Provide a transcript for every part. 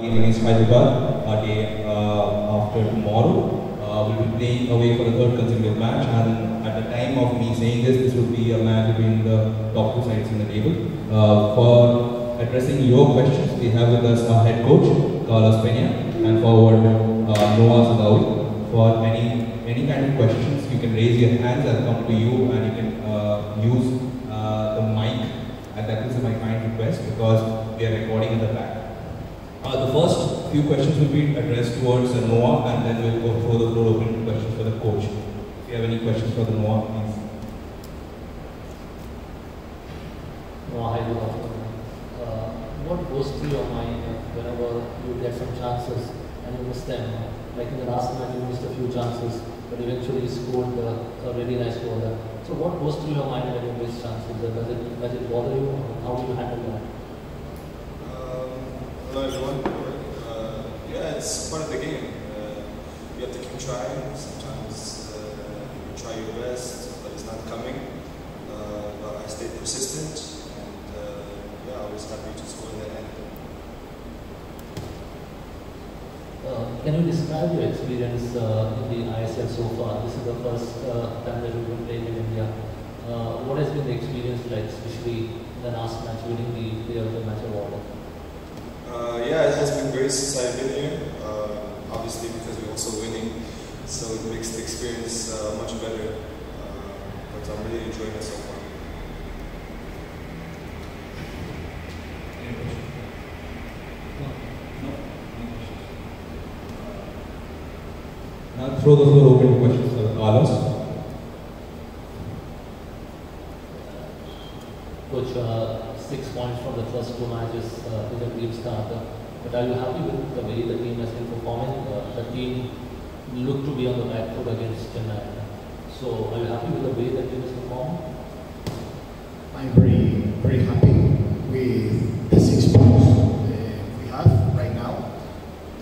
game against Hyderabad our day uh, after tomorrow. Uh, we'll be playing away for the third consecutive match, and at the time of me saying this, this will be a match between the top two sides in the table. Uh, for addressing your questions, we have with us our head coach, Carlos Peña, and forward uh, Noah Sadaoui. For any any kind of questions, you can raise your hands. I'll come to you, and you can uh, use uh, the mic. And that is my kind request because we are recording in the back. Uh, the first few questions will be addressed towards uh, Noah, and then we'll go through the floor open to questions for the coach. If you have any questions for the Noah, please. Noah, hi. Uh, what goes through your mind whenever you get some chances and you miss them? Like in the last match, you missed a few chances, but eventually scored uh, a really nice goal. So what goes through your mind when you miss chances? Does it, does it bother you? How do you handle that? Uh, yeah, it's part of the game. Uh, you have to keep trying. Sometimes uh, you try your best, but it's not coming. Uh, but I stayed persistent, and uh, yeah, I was happy to score in the end. Uh, can you describe your experience uh, in the ISL so far? This is the first uh, time that you've been playing in India. Uh, what has been the experience like, especially the last match, winning the Player of the Match award? Uh, yeah, it has been great since I've been here. Uh, obviously, because we're also winning, so it makes the experience uh, much better. Uh, but I'm really enjoying it so far. Any questions? No. No. Any questions? Now throw the floor open to questions for Carlos. Coach, uh, six points from the first two matches But are you happy with the way the team has been performing? Uh, the team looked to be on the back foot against Chennai. So are you happy with the way the team is performing? I'm very, very happy with the six points uh, we have right now.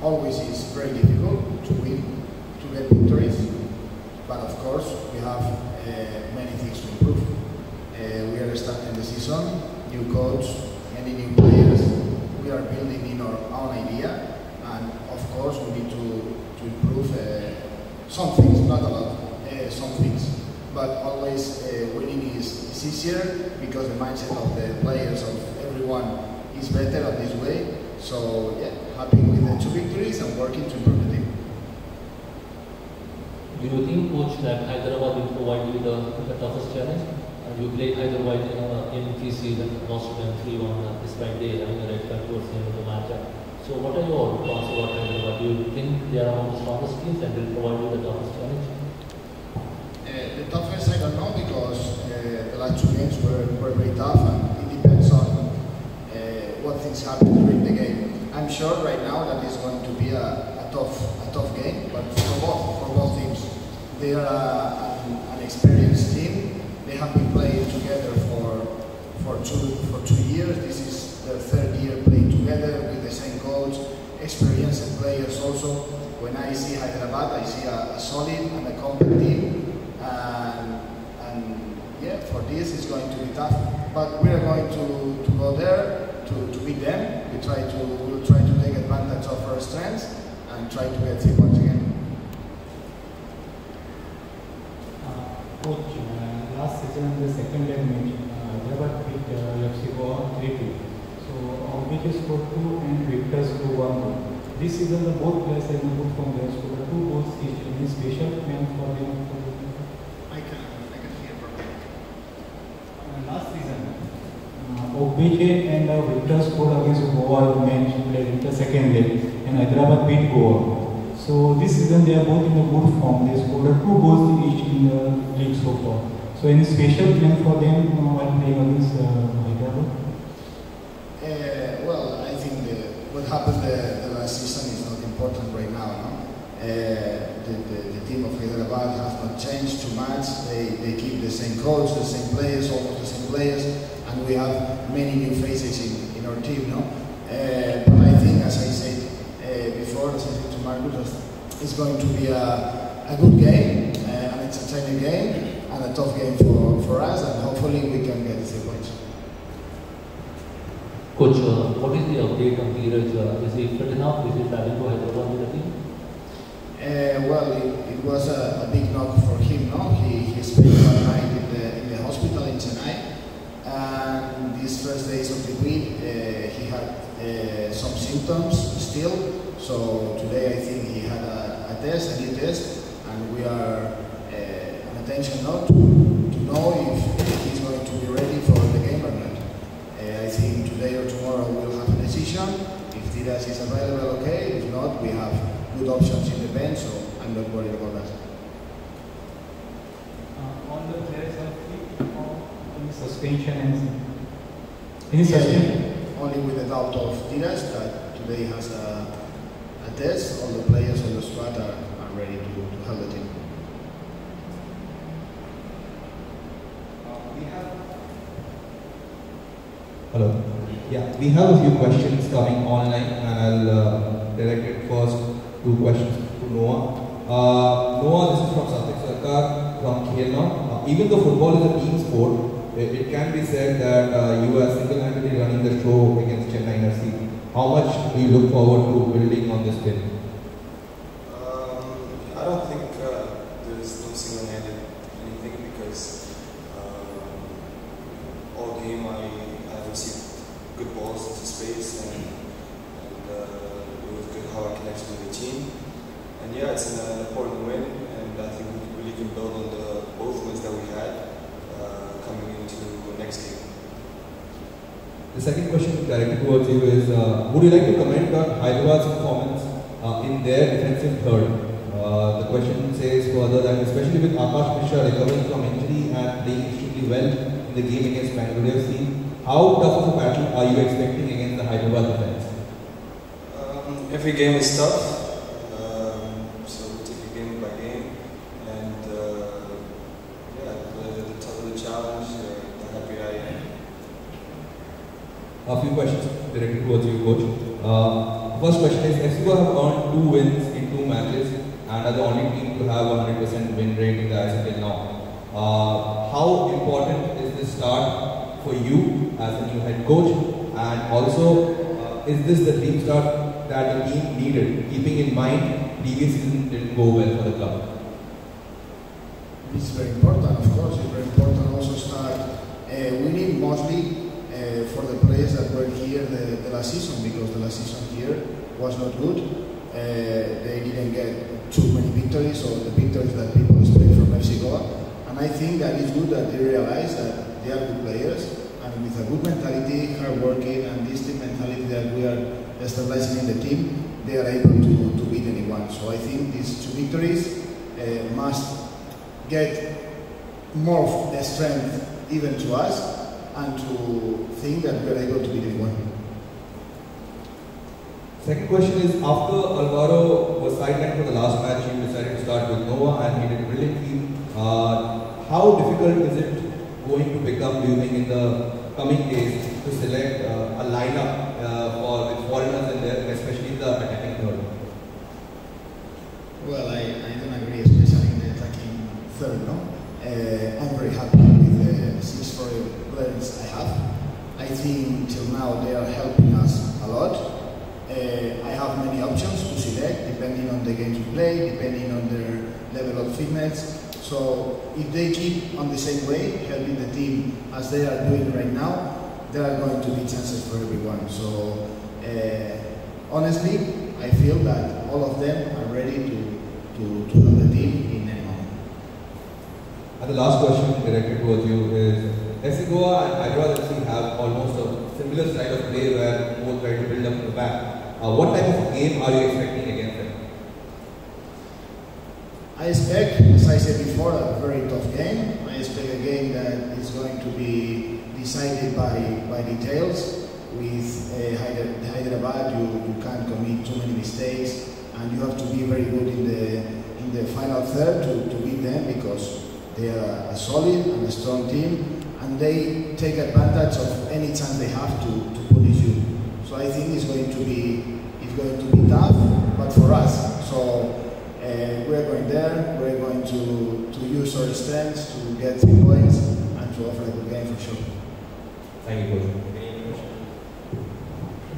Always is very difficult to win, to get victories, but of course we have uh, many things to improve. Uh, we are starting the season, new coach, many new players. We are building in our own idea, and of course we need to, to improve uh, some things, not a lot, uh, some things. But always uh, winning is, is easier because the mindset of the players, of everyone, is better on this way. So yeah, happy with the two victories and working to improve the team. Do you think, Coach, that Hyderabad will provide you the, the toughest challenge? You played Hyderabad in, uh, in pre-season, lost to them 3-1 uh, despite they having a red card towards the end of the match. So what are your thoughts about Hyderabad? Do you think they are among the strongest teams and will provide you the toughest challenge? Uh, the toughest I don't know because uh, the last two games were, were very tough and it depends on uh, what things happen during the game. I'm sure right now that is going to be a, a tough a tough game, but for both for both teams, they are an, an experienced team. They have been playing together for for two for two years. This is their third year playing together with the same coach, experienced players also. When I see Hyderabad, I see a, a solid and a compact team, and, and yeah, for this it's going to be tough. But we are going to, to go there to, to beat them. We try to we'll try to take advantage of our strengths and try to get three points again. Uh, season the second leg match, uh, Hyderabad beat uh, FC Goa 3-2. So Ambike scored two and Victor scored one goal. This season the both players have good from their scored two goals each. Any special plan for them? I can I can hear perfect. uh, last season, uh, Obike and uh, Victor scored against Goa match played in the second leg and Hyderabad beat Goa. So this season they are both in a good form. They scored two goals each in the league so far. So any special plan for them uh, while playing against Hyderabad? Uh, well, I think the, what happened the, the last season is not important right now. No? Uh, the, the, the team of Hyderabad has not changed too much. They, they keep the same coach, the same players, almost the same players, and we have many new faces in, in our team. No? Uh, but I think, as I said uh, before, as I said to Marcus, it's going to be a, a good game, uh, an entertaining game, and a tough game for, for us, and hopefully we can get the three points. Coach, uh, what is the update on Dheeraj? Uh, is he fit enough? Is he traveling to Hyderabad with the team? Uh, well, it, it was a, a, big knock for him. No, he, he spent one night in the in the hospital in Chennai, and these first days of the week uh, he had uh, some symptoms still. So today I think he had a, a test, a new test, and we are uh, on attention now to, to know if he's going to be ready for the game or not. Uh, I think today or tomorrow we'll have a decision. If Dheeraj is available, okay. If not, we have good options in the bench, so I'm not worried about that. Uh, on the players of suspension and any Yeah, suspension? yeah. Only with the doubt of Dheeraj that today has a, a test. All the players on the squad are, are ready to, to help the team. We have. Hello. Yeah, we have a few questions coming online, and I'll uh, direct it first two questions to Noah. Uh, Noah, this is from Sathik Sarkar from Khel Now. Uh, even though football is a team sport, it, it can be said that uh, you are single-handedly running the show against Chennai FC. How much do you look forward to building on this team? Um, I don't think uh, there's no single-handed anything because um, all game I have received good balls into space and, and uh, it was good how I connected with the team. And yeah, it's an important win and I think we really can build on the both wins that we had uh, coming into the next game. The second question directed towards you is, uh, would you like to comment on Hyderabad's performance uh, in their defensive third? Uh, the question says further that especially with Akash Mishra recovering from injury and playing extremely well in the game against Bangalore FC, how tough of a battle are you expecting against the Hyderabad defense? Um, every game is tough, um, so we take it game by game, and uh, yeah, the, the tougher the challenge, uh, the happier I am. A questions directed towards you, coach. Uh, first question is, FC Goa have earned two wins in two matches and are the only team to have 100% win rate in the ISL now. Uh, how important is this start for you as a new head coach? And also, uh, is this the team start that the team needed, keeping in mind previous season didn't go well for the club? It's very important, of course. It's very important also start uh, winning mostly uh, for the players that were here the, the last season because the last season here was not good. Uh, they didn't get too many victories or the victories that people expect from FC Goa. And I think that it's good that they realize that they are good players and with a good mentality, hard working, and this team mentality that we are stabilizing in the team, they are able to, to beat anyone. So I think these two victories uh, must get more of the strength even to us and to think that we are able to beat anyone. Second question is, after Alvaro was sidelined for the last match, you decided to start with Noah and he did brilliantly. Uh, how difficult is it going to become, do you think, in the coming days to select uh, a lineup uh, for foreigners in there, especially in the attacking third? Well, I, I don't agree, especially in the attacking third, no? Uh, I'm very happy with the six foreign players I have. I think till they are helping us a lot. Uh, I have many options to select depending on the games we play, depending on their level of fitness. So if they keep on the same way, helping the team as they are doing right now, there are going to be chances for everyone. So uh, honestly, I feel that all of them are ready to, to, to help the team in any moment. And the last question directed towards you is, FC Goa and Hyderabad FC have almost a similar style of play where both try to build up from the back. Uh, what type of game are you expecting against them? I expect, as I said before, a very tough game. I expect a game that is going to be decided by, by details. With uh, Hyder- Hyderabad, you, you can't commit too many mistakes, and you have to be very good in the in the final third to, to beat them because they are a solid and a strong team, and they take advantage of any chance they have to, to punish you. So I think it's going to be it's going to be tough, but for us. So uh, we're going there. We're going to, to use our strengths to get three points and to offer a good game for sure. Thank you, coach.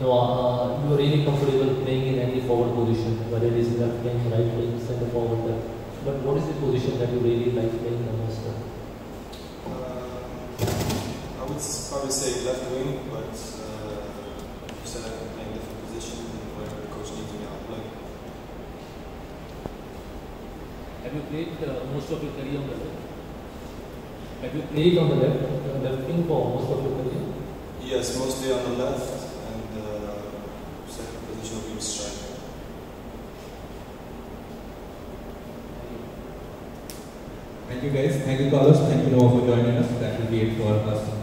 No, uh, you are really comfortable playing in any forward position, whether it is left wing, right wing, centre forward. But what is the position that you really like playing the most? Uh, I would probably say left wing, but uh, you said I can play in different positions and wherever the coach needs me, I'll play. Have you played uh, most of your career on the left? Have you played on the left, uh, left wing for most of your career? Yes, mostly on the left, and uh, second position will be striker. Thank you guys. Thank you, Carlos. Thank you, all for joining us. That will be it for us